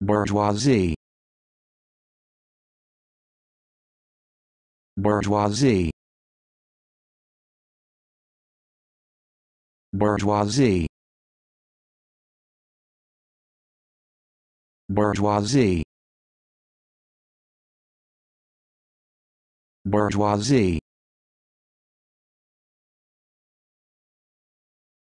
bourgeoisie. Bourgeoisie. Bourgeoisie. Bourgeoisie. Bourgeoisie.